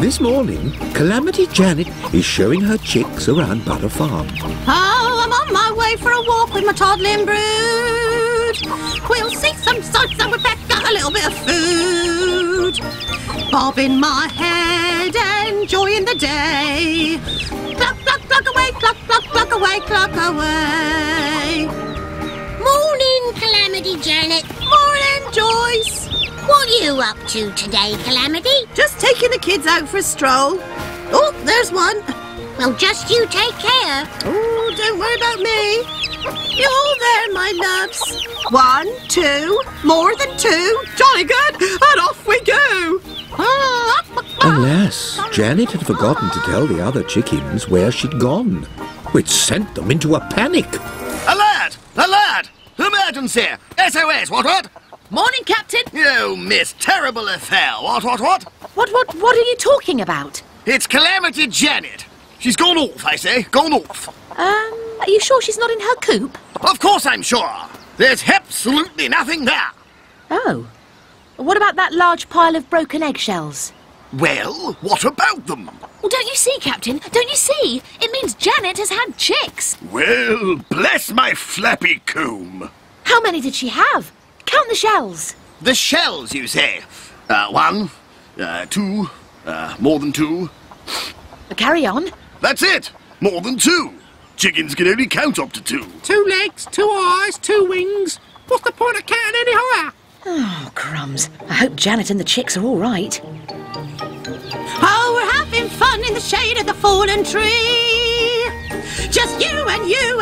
This morning, Calamity Janet is showing her chicks around Butter Farm. Oh, I'm on my way for a walk with my toddling brood. We'll see some sights and we'll out a little bit of food. Bobbing my head, enjoying the day. Cluck, cluck, cluck away, cluck, cluck, cluck away, cluck away. Morning, Calamity Janet. Morning, Joyce. What are you up to today, Calamity? Just taking the kids out for a stroll. Oh, there's one. Well, just you take care. Oh, don't worry about me. You're all there, my loves. One, two, more than two. Jolly good. And off we go. Alas, Janet had forgotten to tell the other chickens where she'd gone, which sent them into a panic. Alert! Alert! Emergency! SOS, what, what? Morning, Captain. Oh, Mist terrible affair. What, what, what? What, what, what are you talking about? It's Calamity Janet. She's gone off, I say. Gone off. Um, are you sure she's not in her coop? Of course I'm sure. There's absolutely nothing there. Oh. What about that large pile of broken eggshells? Well, what about them? Well, don't you see, Captain? Don't you see? It means Janet has had chicks. Well, bless my flappy comb. How many did she have? Count the shells. The shells, you say? Uh, one, uh, two, uh, more than two. Uh, carry on. That's it. More than two. Chickens can only count up to two. Two legs, two eyes, two wings. What's the point of counting any higher? Oh, crumbs. I hope Janet and the chicks are all right. Oh, we're having fun in the shade of the fallen tree. Just you and you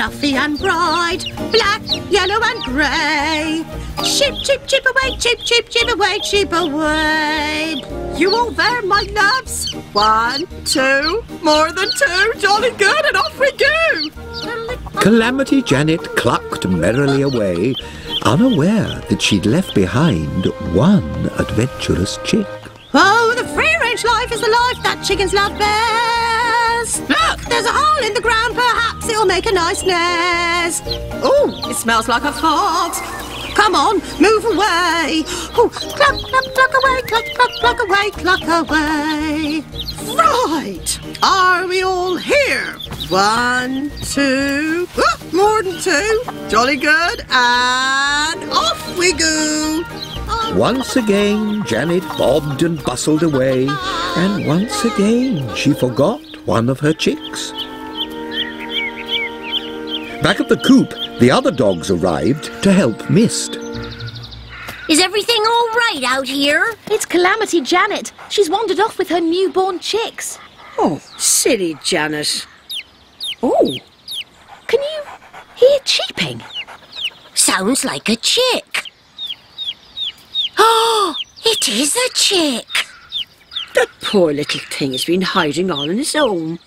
Fluffy and bright, black, yellow and grey. Chip, chip, chip away, chip, chip, chip away, chip away. You all there, my loves? One, two, more than two, jolly good, and off we go. Calamity Janet clucked merrily away, unaware that she'd left behind one adventurous chick. Oh, the free range life is the life that chickens love best. Look, there's a hole in the ground, perhaps it'll make a nice nest. Oh, it smells like a fox. Come on, move away. Oh, cluck, cluck, cluck away, cluck, cluck, cluck away, cluck away. Right, are we all here? One, two, oh, more than two. Jolly good, and off we go. Once again, Janet bobbed and bustled away, and once again she forgot one of her chicks. Back at the coop, the other dogs arrived to help Mist. Is everything all right out here? It's Calamity Janet. She's wandered off with her newborn chicks. Oh, silly Janet. Oh, Can you hear cheeping? Sounds like a chick. Oh, it is a chick. That poor little thing has been hiding all on its own.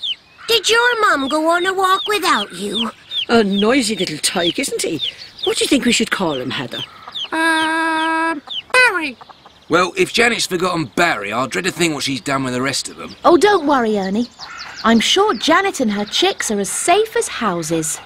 Did your mum go on a walk without you? A noisy little tyke, isn't he? What do you think we should call him, Heather? Um, Barry. Well, if Janet's forgotten Barry, I'll dread to think what she's done with the rest of them. Oh, don't worry, Ernie. I'm sure Janet and her chicks are as safe as houses.